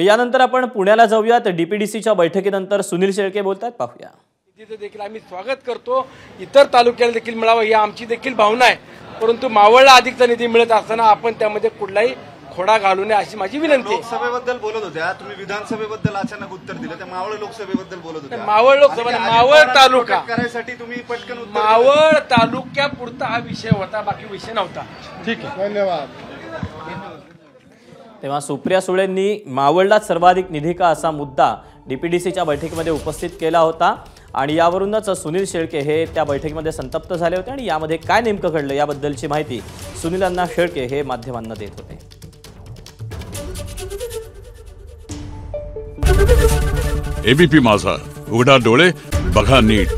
आणि यानंतर आपण पुण्याला जाऊयात. डीपीडीसीच्या बैठकीनंतर सुनील शेळके बोलतात पाहूया. निधीचं देखील आम्ही स्वागत करतो. इतर तालुक्याला देखील मिळावं ही आमची देखील भावना आहे. परंतु मावळला अधिकचा निधी मिळत असताना आपण त्यामध्ये कुठलाही खोडा घालू नये अशी माझी विनंती लोकसभेबद्दल बोलत होत्या. तुम्ही विधानसभेबद्दल अचानक उत्तर दिलं. त्या मावळ लोकसभेबद्दल बोलत होत्या. मावळ लोकसभा मावळ तालुका. करायसाठी तुम्ही पटकन. मावळ तालुक्यापुरता हा विषय होता. बाकी विषय नव्हता. ठीक आहे. तेव्हा सुप्रिया सुळेंनी मावळलाच सर्वाधिक निधी का असा मुद्दा डी पी डी सीच्या बैठकीमध्ये उपस्थित केला होता. आणि यावरूनच सुनील शेळके हे त्या बैठकीमध्ये संतप्त झाले होते आणि यामध्ये काय नेमकं घडलं याबद्दलची माहिती सुनीलांना शेळके हे माध्यमांना देत होते. एबीपी माझा. उघडा डोळे बघा नीट.